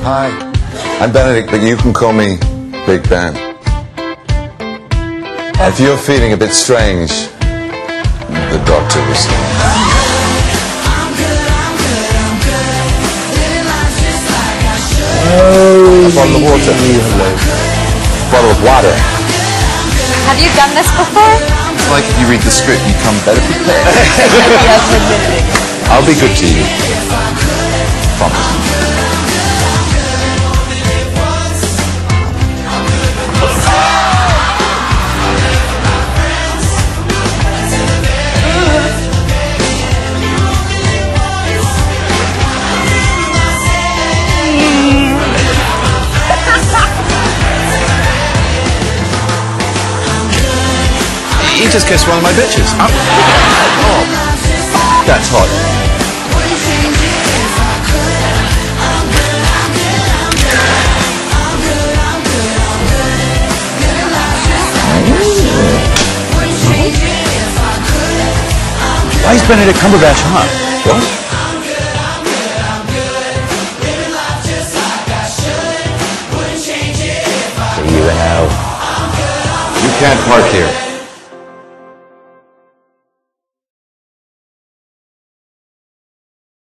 Hi, I'm Benedict, but you can call me Big Ben. If you're feeling a bit strange, the doctor was. A bottle of water. Bottle of water. Have you done this before? It's like if you read the script, you come better prepared. yes, admitting. I'll be good to you. Promise. He just kissed one of my bitches. Oh, that's hot. Why is Benedict Cumberbatch hot? What? You can't park here.